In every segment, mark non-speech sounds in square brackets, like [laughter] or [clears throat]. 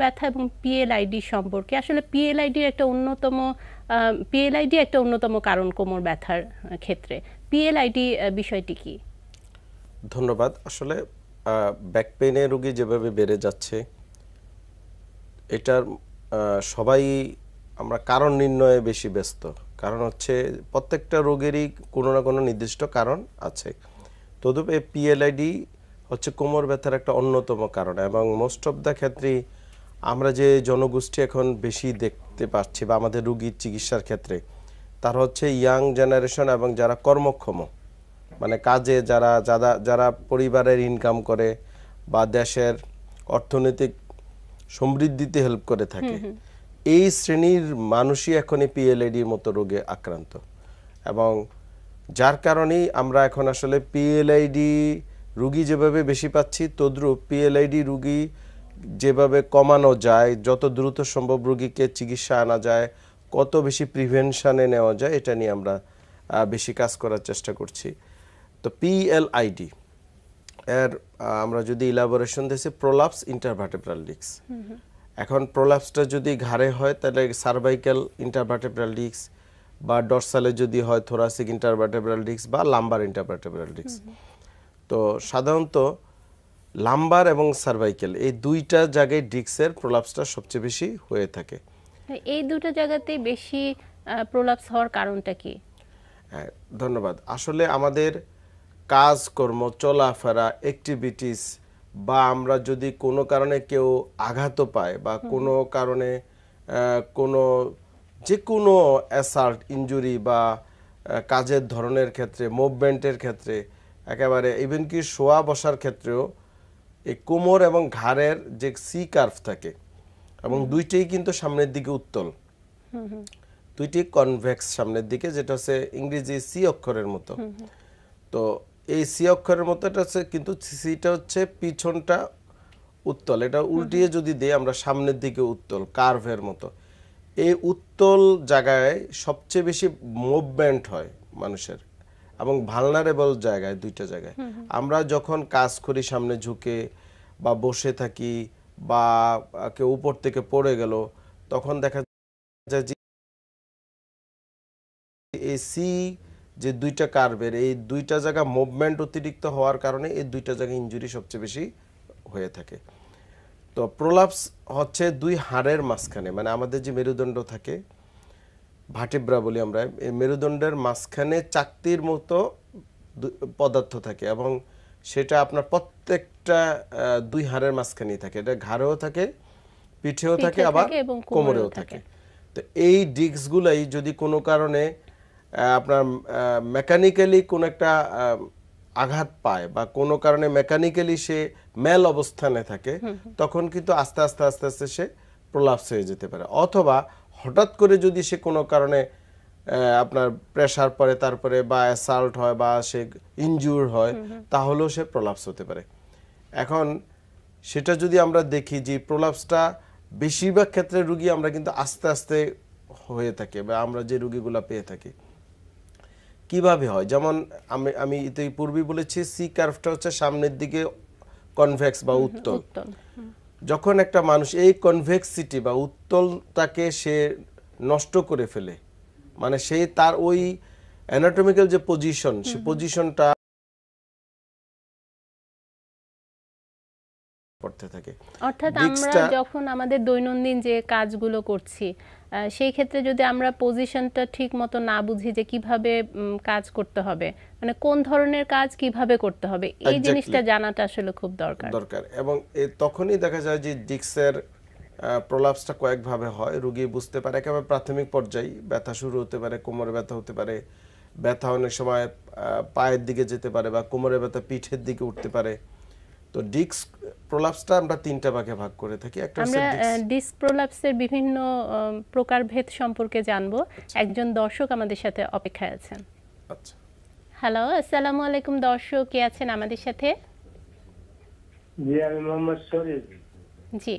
ব্যথা এবং পিএলআইডি সম্পর্কে। আসলে পিএলআইডির একটা অন্যতম পিএলআইডি একটা অন্যতম কারণ কোমর ব্যথার ক্ষেত্রে। পিএলআইডি বিষয়টি কি? ধন্যবাদ। আসলে ব্যাক পেনের রোগী যেভাবে বেড়ে যাচ্ছে, এটার সবাই আমরা কারণ নির্ণয়ে বেশি ব্যস্ত। কারণ হচ্ছে, প্রত্যেকটা রোগেরই কোনো না কোনো নির্দিষ্ট কারণ আছে। তদুপ এই পিএলআইডি হচ্ছে কোমর ব্যথার একটা অন্যতম কারণ এবং মোস্ট অফ দ্য ক্ষেত্রেই আমরা যে জনগোষ্ঠী এখন বেশি দেখতে পাচ্ছি বা আমাদের রুগীর চিকিৎসার ক্ষেত্রে তার হচ্ছে ইয়াং জেনারেশন এবং যারা কর্মক্ষম মানে কাজে যারা যারা যারা পরিবারের ইনকাম করে বা দেশের অর্থনৈতিক সমৃদ্ধিতে হেল্প করে থাকে এই শ্রেণির মানুষই এখন এই পিএলআইডির মতো রোগে আক্রান্ত। এবং যার কারণেই আমরা এখন আসলে পিএলআইডি রুগী যেভাবে বেশি পাচ্ছি তদ্রুপ পিএলআইডি রুগী যেভাবে কমানো যায় যত দ্রুত সম্ভব রুগীকে চিকিৎসা আনা যায় কত বেশি প্রিভেনশানে নেওয়া যায় এটা নিয়ে আমরা বেশি কাজ করার চেষ্টা করছি। তো পিএলআইডি এর আমরা যদি ইলাবোরেশন দিয়েছি প্রোলাপস ইন্টারভার্টেব্রাল ডিস্ক এখন প্রোলাপসটা যদি ঘাড়ে হয় তাহলে সার্ভাইকাল ইন্টারভার্টেব্রাল ডিস্ক বা ডরসালে যদি হয় থোরাসিক ইন্টারভার্টেব্রাল ডিস্ক বা লাম্বার ইন্টারভার্টেব্রাল ডিস্ক তো সাধারণত লাম্বার এবং সার্ভাইকেল এই দুইটা জায়গায় ডিক্সের প্রলাপসটা সবচেয়ে বেশি হয়ে থাকে। এই দুটো জায়গাতেই বেশি প্রলাপস হওয়ার কারণটা কি? হ্যাঁ ধন্যবাদ। আসলে আমাদের কাজকর্ম চলাফেরা অ্যাক্টিভিটিস বা আমরা যদি কোনো কারণে কেউ আঘাত পায় বা কোনো কারণে কোনো যে কোনো অ্যাসাল্ট ইঞ্জুরি বা কাজের ধরনের ক্ষেত্রে মুভমেন্টের ক্ষেত্রে একেবারে ইভেন কি শোয়া বসার ক্ষেত্রেও এই কোমর এবং ঘাড়ের যে সি কার্ভ থাকে এবং দুইটাই কিন্তু সামনের দিকে উত্তল। দুইটি কনভেক্স সামনের দিকে যেটা হচ্ছে ইংরেজি সি অক্ষরের মতো। তো এই সি অক্ষরের মতো এটা হচ্ছে কিন্তু সিটা হচ্ছে পিছনটা উত্তল। এটা উল্টিয়ে যদি দিই আমরা সামনের দিকে উত্তল কার্ভের মতো। এই উত্তল জায়গায় সবচেয়ে বেশি মুভমেন্ট হয় মানুষের এবং ভালনারেবল জায়গায় দুইটা জায়গায়। আমরা যখন কাজ করি সামনে ঝুঁকে বা বসে থাকি বা কেউ উপর থেকে পড়ে গেল, তখন দেখা যায় যে এই সি যে দুইটা কার্ভের, এই দুইটা জায়গা মুভমেন্ট অতিরিক্ত হওয়ার কারণে এই দুইটা জায়গায় ইঞ্জুরি সবচেয়ে বেশি হয়ে থাকে। তো প্রলাপস হচ্ছে দুই হাড়ের মাঝখানে মানে আমাদের যে মেরুদণ্ড থাকে ভাটিব্রা বলি আমরা, এই মেরুদণ্ডের মাঝখানে চাকতির মতো পদার্থ থাকে এবং সেটা আপনার প্রত্যেকটা দুই হাড়ের মাঝখানেই থাকে। এটা ঘাড়েও থাকে পিঠেও থাকে আবার কোমরেও থাকে। তো এই ডিস্কগুলাই যদি কোনো কারণে আপনার মেকানিক্যালি কোনো একটা আঘাত পায় বা কোনো কারণে মেকানিক্যালি সে মেল অবস্থানে থাকে তখন কিন্তু আস্তে আস্তে আস্তে আস্তে সে প্রলাপস হয়ে যেতে পারে। অথবা হঠাৎ করে যদি সে কোনো কারণে আপনার প্রেশার পরে তারপরে বা অ্যাসাল্ট হয় বা সে ইনজুর হয় তাহলেও সে প্রলাপস হতে পারে। এখন সেটা যদি আমরা দেখি যে প্রলাপসটা বেশিরভাগ ক্ষেত্রে রুগী আমরা কিন্তু আস্তে আস্তে হয়ে থাকে বা আমরা যে রুগীগুলো পেয়ে থাকি। কীভাবে হয়? যেমন আমি আমি পূর্বে বলেছি সি কার্ভটা হচ্ছে সামনের দিকে কনভেক্স বা উত্তল। যখন একটা মানুষ এই কনভেক্সিটি বা উত্তলটাকে সে নষ্ট করে ফেলে মানে সে তার ওই অ্যানাটমিক্যাল যে পজিশন সে পজিশনটা পড়তে থাকে। অর্থাৎ আমরা যখন আমাদের দৈনন্দিন যে কাজগুলো করছি সেই ক্ষেত্রে যদি আমরা পজিশনটা ঠিক মতো না বুঝি যে কীভাবে কাজ করতে হবে মানে কোন ধরনের কাজ কীভাবে করতে হবে এই জিনিসটা জানাটা আসলে খুব দরকার। দরকার। এবং তখনই দেখা যায় যে ডিক্সের প্রলাপসটা কয়েকভাবে হয় রোগী বুঝতে পারে একেবারে প্রাথমিক পর্যায়ে ব্যথা শুরু হতে পারে কোমরে ব্যথা হতে পারে ব্যথা অনেক সময় পায়ের দিকে যেতে পারে বা কোমরে ব্যথা পিঠের দিকে উঠতে পারে। তো ডিস্ক প্রলাপসটা আমরা তিনটা ভাগে ভাগ করে থাকি। একটা আমরা ডিস্ক। প্রলাপসের বিভিন্ন প্রকারভেদ সম্পর্কে জানব। আচ্ছা। একজন দর্শক আমাদের সাথে অপেক্ষায় আছেন। আচ্ছা। হ্যালো আসসালামু আলাইকুম দর্শক কে আছেন আমাদের সাথে? জি আমি মোহাম্মদ শরীফ। জি।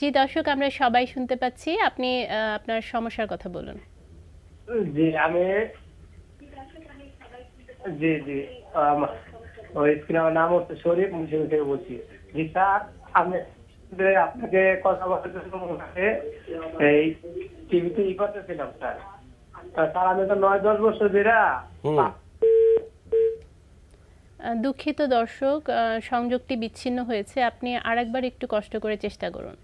জি দর্শক আমরা সবাই শুনতে পাচ্ছি। আপনি আপনার সমস্যার কথা বলুন। জি আমি জি জি ওই স্ক্রিনে আমার নাম হচ্ছে শরীফ মুন্সিগঞ্জ থেকে বলছি। জি স্যার আমি আপনাকে কথা বলার জন্য মনে এই টিভিতে ই করতেছিলাম স্যার। স্যার আমি তো নয় দশ বছর ধরে দুঃখিত দর্শক সংযোগটি বিচ্ছিন্ন হয়েছে। আপনি আরেকবার একটু কষ্ট করে চেষ্টা করুন।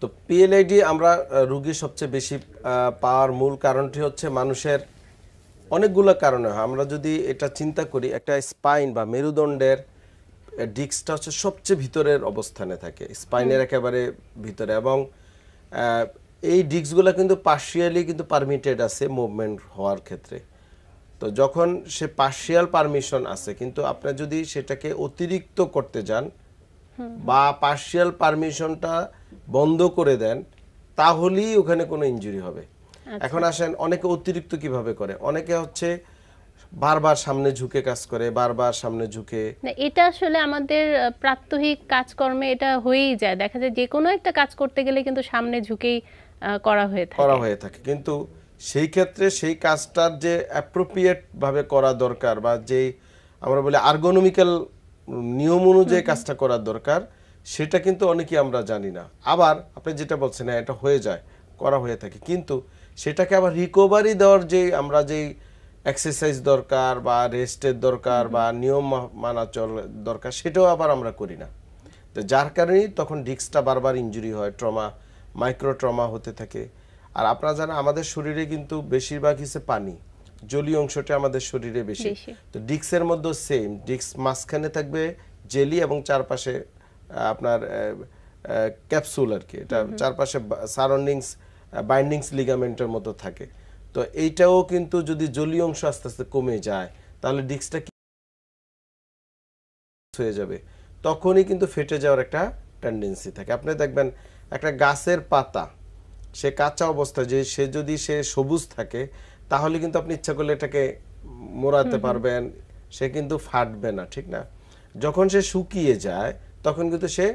তো পিএলআইডি আমরা রুগী সবচেয়ে বেশি পাওয়ার মূল কারণটি হচ্ছে মানুষের অনেকগুলো কারণে হয়। আমরা যদি এটা চিন্তা করি একটা স্পাইন বা মেরুদণ্ডের ডিস্কটা হচ্ছে সবচেয়ে ভিতরের অবস্থানে থাকে স্পাইনের একেবারে ভিতরে এবং এই ডিস্কগুলো কিন্তু পার্শিয়ালি কিন্তু পারমিটেড আছে মুভমেন্ট হওয়ার ক্ষেত্রে। তো যখন সে পার্শিয়াল পারমিশন আছে কিন্তু আপনি যদি সেটাকে অতিরিক্ত করতে যান বা পার্শিয়াল পারমিশনটা বন্ধ করে দেন তাহলেই ওখানে কোনো ইনজুরি হবে। এখন আসেন অনেকে অতিরিক্ত কীভাবে করে? অনেকে হচ্ছে বারবার সামনে ঝুঁকে কাজ করে বারবার সামনে ঝুঁকে। না এটা আসলে আমাদের প্রাত্যহিক কাজকর্মে এটা হয়েই যায়। দেখা যায় যে কোনো একটা কাজ করতে গেলে কিন্তু সামনে ঝুঁকেই করা হয়ে থাকে। করা হয়ে থাকে। কিন্তু সেই ক্ষেত্রে সেই কাজটার যে অ্যাপ্রোপ্রিয়েট ভাবে করা দরকার বা যেই আমরা বলি আর্গোনমিক্যাল নিয়ম অনুযায়ী কাজটা করার দরকার সেটা কিন্তু অনেকেই আমরা জানি না। আবার আপনি যেটা বলছেন হ্যাঁ, এটা হয়ে যায় করা হয়ে থাকে। কিন্তু সেটাকে আবার রিকভারি দেওয়ার যে আমরা যেই এক্সারসাইজ দরকার বা রেস্টের দরকার বা নিয়ম মানা চল দরকার সেটাও আবার আমরা করি না। তো যার কারণেই তখন ডিস্কটা বারবার ইনজুরি হয় ট্রমা মাইক্রো ট্রমা হতে থাকে। আর আপনারা জানেন আমাদের শরীরে কিন্তু বেশিরভাগ হিসেবে পানি। জলীয় অংশটা আমাদের শরীরে বেশি। তো ডিস্কের মধ্যে সেম ডিস্ক মাঝখানে থাকবে জেলি এবং চারপাশে আপনার ক্যাপসুল আর কি। এটা চারপাশে সারাউন্ডিংস বাইন্ডিংস লিগামেন্টের মতো থাকে। তো এইটাও কিন্তু যদি জলীয় অংশ আস্তে আস্তে কমে যায় তাহলে ডিস্কটা কি হয়ে যাবে? তখনই কিন্তু ফেটে যাওয়ার একটা টেন্ডেন্সি থাকে। আপনি দেখবেন একটা গাছের পাতা সে কাঁচা অবস্থায় যে সে যদি সে সবুজ থাকে তাহলে কিন্তু আপনি ইচ্ছা করলে এটাকে মোড়াতে পারবেন সে কিন্তু ফাটবে না ঠিক না? যখন সে শুকিয়ে যায় তখন কিন্তু সে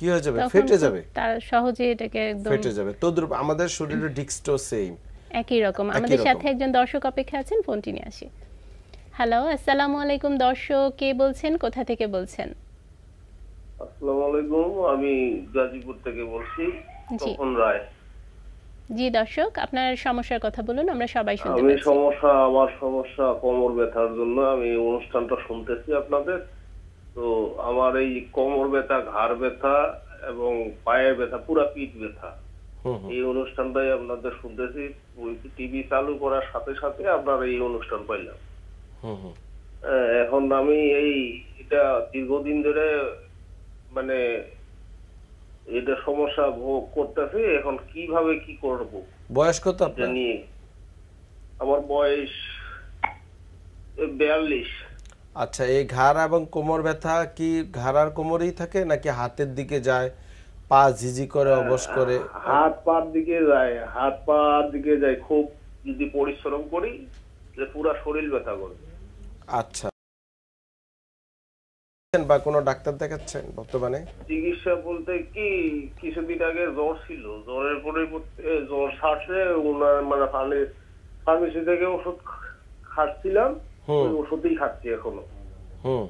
কি হয়ে যাবে? ফেটে যাবে। তার সহজে এটাকে একদম ফেটে যাবে। তদ্রুপ আমাদের শরীরের ডিস্কটাও সেম একই রকম। আমাদের সাথে একজন দর্শক অপেক্ষা আছেন ফোনটি নিয়ে আসি। হ্যালো আসসালামু আলাইকুম দর্শক কে বলছেন? কোথা থেকে বলছেন? আসসালামু আলাইকুম আমি গাজীপুর থেকে বলছি জি। তপন রায়। জি দর্শক আপনার সমস্যার কথা বলুন আমরা সবাই শুনতে আমি সমস্যা আমার সমস্যা কোমর ব্যথার জন্য আমি অনুষ্ঠানটা শুনতেছি আপনাদের। তো আমার এই কোমর ব্যথা ঘাড় ব্যথা এবং পায়ের ব্যথা পুরা পিঠ ব্যথা। এই অনুষ্ঠানটাই আপনাদের শুনতেছি। টিভি চালু করার সাথে সাথে আপনার এই অনুষ্ঠান পাইলাম। এখন আমি এই এটা দীর্ঘদিন ধরে মানে এটা সমস্যা ভোগ করতেছি। এখন কীভাবে কি করব? বয়স কত আপনার? নিয়ে। আমার বয়স বিয়াল্লিশ। আচ্ছা এই ঘাড় এবং কোমর ব্যথা কি ঘাড় আর কোমরেই থাকে নাকি হাতের দিকে যায়? পা ঝিঝি করে অবশ করে? হাত পার দিকে যায় হাত পার দিকে যায় খুব যদি পরিশ্রম করি যে পুরো শরীর ব্যথা করে আচ্ছা। বা কোনো ডাক্তার দেখাচ্ছেন বর্তমানে? চিকিৎসা বলতে কি কিছুদিন আগে জ্বর ছিল। জ্বরের পরিবর্তে জ্বর সারছে ওনার মানে ফার্মেসি থেকে ওষুধ খাচ্ছিলাম। ওই ওষুধই খাচ্ছি এখনও। হুম।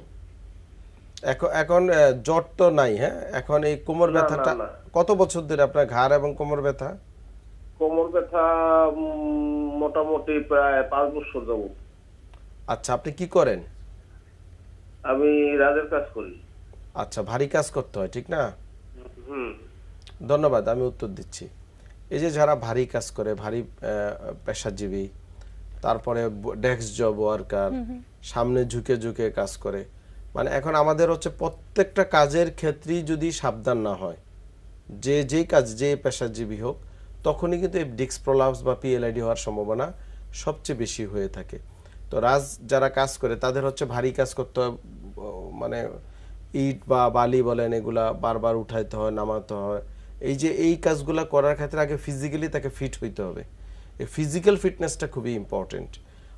এখন এখন জ্বর তো নাই হ্যাঁ? এখন এই কোমর ব্যথাটা। কত বছর ধরে আপনার ঘাড় এবং কোমর ব্যথা? কোমর ব্যথা মোটামুটি প্রায় পাঁচ বছর যাব আচ্ছা আপনি কি করেন? আমি রাজের কাজ করি। আচ্ছা ভারী কাজ করতে হয় ঠিক না? হুম। ধন্যবাদ আমি উত্তর দিচ্ছি। এই যে যারা ভারী কাজ করে ভারী পেশাজীবী তারপরে ডেস্ক জব ওয়ার্কার সামনে ঝুঁকে ঝুঁকে কাজ করে। মানে এখন আমাদের হচ্ছে প্রত্যেকটা কাজের ক্ষেত্রেই যদি সাবধান না হয় যে যেই কাজ যে পেশাজীবী হোক তখনই কিন্তু এই ডিস্ক প্রলাপস বা পিএলআইডি হওয়ার সম্ভাবনা সবচেয়ে বেশি হয়ে থাকে। তো রাজ যারা কাজ করে তাদের হচ্ছে ভারী কাজ করতে হয় মানে ইট বা বালি বলেন এগুলা বারবার উঠাইতে হয় নামাতে হয়। এই যে এই কাজগুলা করার ক্ষেত্রে আগে ফিজিক্যালি তাকে ফিট হইতে হবে। এই ফিজিক্যাল ফিটনেসটা খুবই ইম্পর্টেন্ট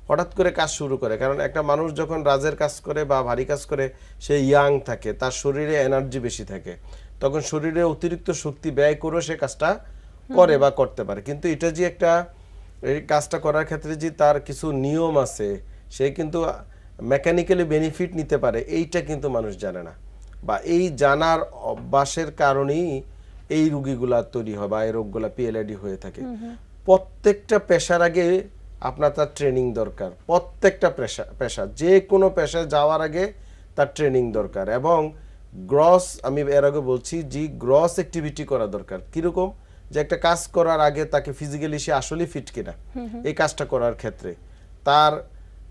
হঠাৎ করে কাজ শুরু করে কারণ একটা মানুষ যখন রাজের কাজ করে বা ভারী কাজ করে সে ইয়াং থাকে তার শরীরে এনার্জি বেশি থাকে। তখন শরীরে অতিরিক্ত শক্তি ব্যয় করেও সে কাজটা করে বা করতে পারে। কিন্তু এটা যে একটা এই কাজটা করার ক্ষেত্রে যে তার কিছু নিয়ম আছে সে কিন্তু মেকানিক্যালি বেনিফিট নিতে পারে এইটা কিন্তু মানুষ জানে না। বা এই জানার অভ্যাসের কারণেই এই রুগীগুলা তৈরি হয় বা এই রোগগুলা পিএলআইডি হয়ে থাকে। প্রত্যেকটা পেশার আগে আপনার তার ট্রেনিং দরকার। প্রত্যেকটা পেশা পেশা যে কোনো পেশায় যাওয়ার আগে তার ট্রেনিং দরকার এবং গ্রস আমি এর আগে বলছি যে গ্রস অ্যাক্টিভিটি করা দরকার। কীরকম? যে একটা কাজ করার আগে তাকে ফিজিক্যালি সে আসলে ফিট কিনা। এই কাজটা করার ক্ষেত্রে। তার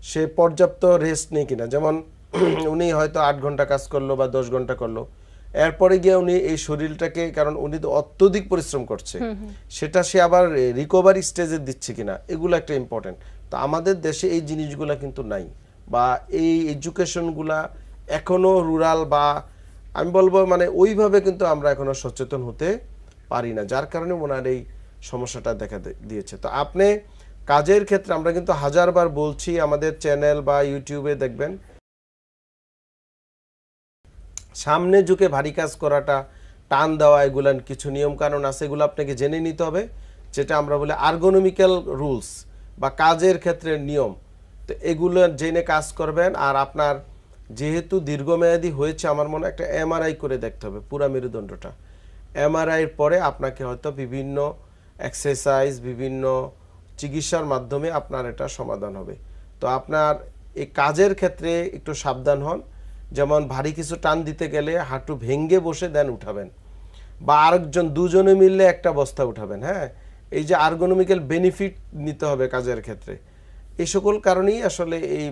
সে পর্যাপ্ত রেস্ট নেই কিনা। যেমন [clears throat] উনি হয়তো আট ঘণ্টা কাজ করল বা দশ ঘণ্টা করল। এরপরে গিয়ে উনি এই শরীরটাকে কারণ উনি তো অত্যধিক পরিশ্রম করছে সেটা সে আবার রিকভারি স্টেজে দিচ্ছে কিনা এগুলো একটা ইম্পর্টেন্ট তো আমাদের দেশে এই জিনিসগুলা কিন্তু নাই বা এই এডুকেশনগুলা এখনও রুরাল বা আমি বলব মানে ওইভাবে কিন্তু আমরা এখনও সচেতন হতে পারি না যার কারণে ওনার এই সমস্যাটা দেখা দিয়েছে। তো আপনি কাজের ক্ষেত্রে আমরা কিন্তু হাজারবার বলছি আমাদের চ্যানেল বা ইউটিউবে দেখবেন সামনে ঝুঁকে ভারী কাজ করাটা, টান দেওয়া এগুলান কিছু নিয়ম কানুন আছে, এগুলো আপনাকে জেনে নিতে হবে, যেটা আমরা বলি আর্গোনমিক্যাল রুলস বা কাজের ক্ষেত্রে নিয়ম। তো এগুলো জেনে কাজ করবেন, আর আপনার যেহেতু দীর্ঘমেয়াদী হয়েছে, আমার মনে একটা এমআরআই করে দেখতে হবে, পুরা মেরুদণ্ডটা। এমআরআইয়ের পরে আপনাকে হয়তো বিভিন্ন এক্সারসাইজ বিভিন্ন চিকিৎসার মাধ্যমে আপনার এটা সমাধান হবে। তো আপনার এই কাজের ক্ষেত্রে একটু সাবধান হন যেমন ভারী কিছু টান দিতে গেলে হাঁটু ভেঙ্গে বসে দেন উঠাবেন। বা আরেকজন দুজনে মিললে একটা বস্তা উঠাবেন হ্যাঁ? এই যে আর্গোনমিক্যাল বেনিফিট নিতে হবে কাজের ক্ষেত্রে। এই সকল কারণেই আসলে এই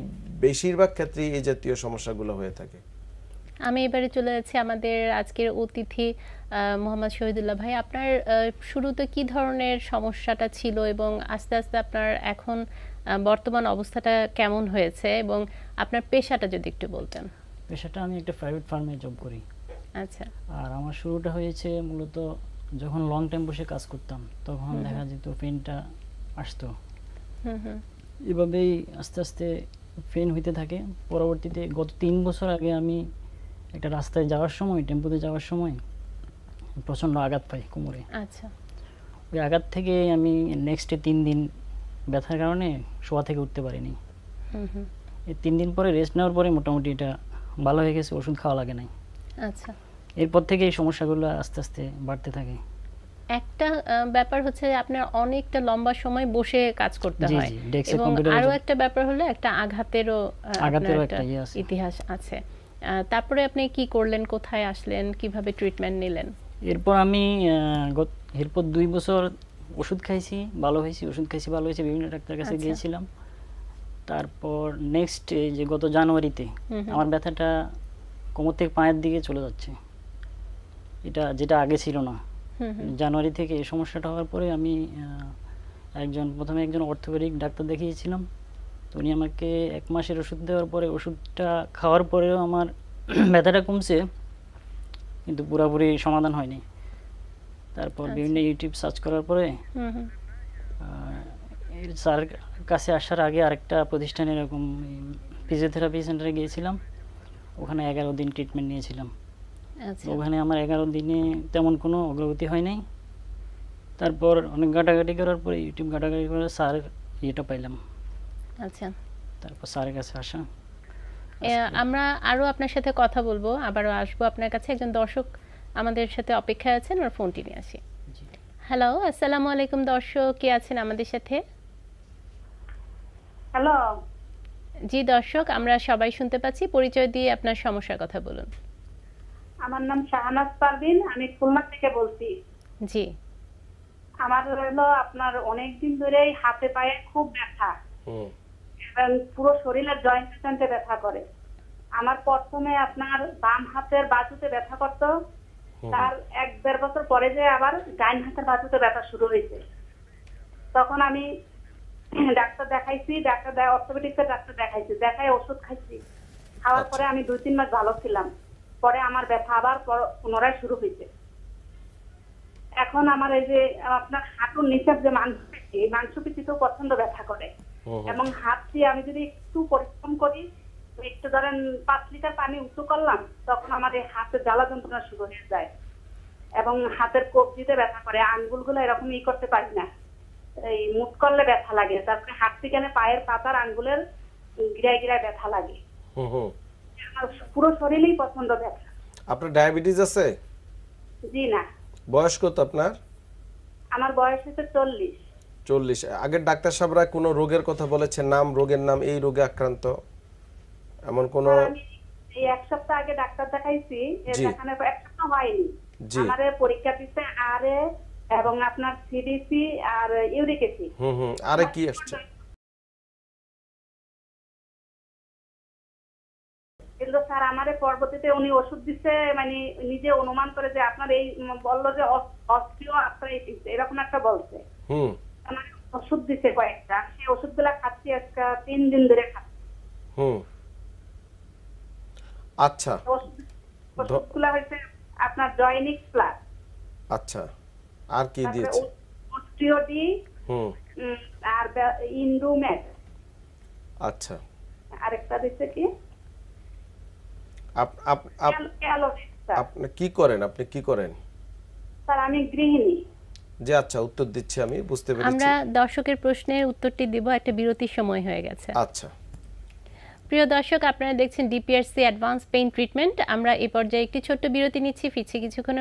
বেশিরভাগ ক্ষেত্রেই এই জাতীয় সমস্যাগুলো হয়ে থাকে। আমি এবারে চলে যাচ্ছি আমাদের আজকের অতিথি মোহাম্মদ শহীদুল্লাহ ভাই। আপনার শুরুতে কি ধরনের সমস্যাটা ছিল এবং আস্তে আস্তে আপনার এখন বর্তমান অবস্থাটা কেমন হয়েছে এবং আপনার পেশাটা যদি একটু বলতেন? পেশাটা আমি একটা প্রাইভেট ফার্মে জব করি। আচ্ছা। আর আমার শুরুটা হয়েছে মূলত যখন লং টাইম বসে কাজ করতাম তখন দেখা যেত পেনটা আসতো। হুম হুম। এভাবেই আস্তে আস্তে পেন হইতে থাকে। পরবর্তীতে গত তিন বছর আগে আমি একটা রাস্তায় যাওয়ার সময় টেম্পুতে যাওয়ার সময় প্রচণ্ড আঘাত পাই কোমরে। আচ্ছা। ওই আঘাত থেকে আমি নেক্সটে তিন দিন ব্যথার কারণে শোয়া থেকে উঠতে পারিনি। হুম হুম। এই তিন দিন পরে রেস্ট নেওয়ার পরে মোটামুটি এটা ভালো হয়ে গেছে ওষুধ খাওয়া লাগে নাই। আচ্ছা। এরপর থেকে এই সমস্যাগুলো আস্তে আস্তে বাড়তে থাকে। একটা ব্যাপার হচ্ছে আপনার অনেকটা লম্বা সময় বসে কাজ করতে হয়। এবং আরও একটা ব্যাপার হলো একটা আঘাতেরও আঘাতেরও একটা ইয়ে ইতিহাস আছে। তারপরে আপনি কি করলেন কোথায় আসলেন কীভাবে ট্রিটমেন্ট নিলেন? এরপর আমি এরপর দুই বছর ওষুধ খাইছি ভালো হয়েছি ওষুধ খাইছি ভালো হয়েছে বিভিন্ন ডাক্তার কাছে আচ্ছা। গিয়েছিলাম। তারপর নেক্সট যে গত জানুয়ারিতে। আমার ব্যথাটা কোমর থেকে পায়ের দিকে চলে যাচ্ছে। এটা যেটা আগে ছিল না। জানুয়ারি থেকে এই সমস্যাটা হওয়ার পরে আমি একজন প্রথমে একজন অর্থোপেডিক ডাক্তার দেখিয়েছিলাম। তো উনি আমাকে এক মাসের ওষুধ দেওয়ার পরে ওষুধটা খাওয়ার পরেও আমার [clears throat] ব্যথাটা কমছে কিন্তু পুরোপুরি সমাধান হয়নি। তারপর বিভিন্ন ইউটিউব সার্চ করার পরে স্যার কাছে আসার আগে আরেকটা প্রতিষ্ঠানে এরকম ফিজিওথেরাপি সেন্টারে গিয়েছিলাম। ওখানে এগারো দিন ট্রিটমেন্ট নিয়েছিলাম। আচ্ছা। ওখানে আমার এগারো দিনে তেমন কোনো অগ্রগতি হয় নাই। তারপর অনেক ঘাটাঘাটি করার পরে ইউটিউব ঘাটাঘাটি করে স্যার ইয়েটা পাইলাম। আচ্ছা। তারপর স্যারের কাছে আসা। আমরা আরও আপনার সাথে কথা বলব। আবারও আসব আপনার কাছে। একজন দর্শক আমাদের সাথে অপেক্ষায় আছেন। ওর ফোনটি নিয়ে আসি। হ্যালো আসসালামু আলাইকুম দর্শক। কে আছেন আমাদের সাথে? হ্যালো। জি দর্শক আমরা সবাই শুনতে পাচ্ছি। পরিচয় দিয়ে আপনার সমস্যার কথা বলুন। আমার নাম শাহনাজ পারভিন আমি খুলনা থেকে বলছি। জি। আমার হলো আপনার অনেক দিন ধরেই হাতে পায়ে খুব ব্যথা। হুম। পুরো শরীরের জয়েন্ট জয়েন্টে ব্যথা করে। আমার প্রথমে আপনার বাম হাতের বাজুতে ব্যথা করতো। তার এক দেড় বছর পরে যে আবার ডাইন হাতের বাজুতে ব্যথা শুরু হয়েছে। তখন আমি ডাক্তার দেখাইছি ডাক্তার অর্থোপেডিক্সের ডাক্তার দেখাইছি দেখাই ওষুধ খাইছি। খাওয়ার পরে আমি দুই তিন মাস ভালো ছিলাম। পরে আমার ব্যথা আবার পুনরায় শুরু হয়েছে এখন আমার এই যে আপনার হাঁটুর নিচের যে মাংসপেশি এই মাংসপেশিতেও প্রচণ্ড ব্যথা করে। এবং হাত দিয়ে আমি যদি একটু পরিশ্রম করি একটু ধরেন পাঁচ লিটার পানি উঁচু করলাম তখন আমার এই হাতের জ্বালা যন্ত্রণা শুরু হয়ে যায়। এবং হাতের কবজিতে ব্যথা করে আঙ্গুলগুলো এরকম ই করতে পারি না। এই মুট করলে ব্যথা লাগে। তারপরে হাত থেকে পায়ের পাতার আঙ্গুলের গিরায় গিরায় ব্যথা লাগে। আমার পুরো শরীরেই প্রচণ্ড ব্যথা। আপনার ডায়াবেটিস আছে? জি না। বয়স কত আপনার? আমার বয়স হচ্ছে চল্লিশ। চল্লিশ। আগের ডাক্তার সাহেবরা কোনো রোগের কথা বলেছে নাম রোগের নাম এই রোগে আক্রান্ত? এমন কোনো এই এক সপ্তাহ আগে ডাক্তার দেখাইছি। দেখানোর এক সপ্তাহ হয়নি। জি। আমারে পরীক্ষা দিতে আর এবং আপনার সিডিসি আর ইউরিক অ্যাসিড। হুম হুম আরে কি আসছে? কিন্তু স্যার আমারে পরবর্তীতে উনি ওষুধ দিচ্ছে মানে নিজে অনুমান করে যে আপনার এই বলল যে অস্ট্রিও আর্থ্রাইটিস এরকম একটা বলছে। হুম। আমার ওষুধ দিচ্ছে কয়েকটা সেই ওষুধগুলা খাচ্ছি আজকে তিন দিন ধরে খাচ্ছি। হুম। আচ্ছা। ওষুধ ওষুধগুলা হচ্ছে আপনার জয়নিক প্লাস। আচ্ছা। আর কি দিয়েছে? অস্ট্রিওডি হুম। আর ইন্ডুমেট আচ্ছা। আরেকটা দিচ্ছে কি? আপ- আপ- আপ- আপনি কি করেন? আপনি কি করেন? স্যার আমি গৃহিণী। যে আচ্ছা উত্তর দিচ্ছি আমি বুঝতে পেরেছি। আমরা দর্শকের প্রশ্নের উত্তরটি দিব একটা বিরতির সময় হয়ে গেছে। আচ্ছা। প্রিয় দর্শক আপনারা দেখছেন ডিপিআরসি অ্যাডভান্স পেইন ট্রিটমেন্ট আমরা এই পর্যায়ে একটি ছোট্ট বিরতি নিচ্ছি ফিরছি কিছুক্ষণ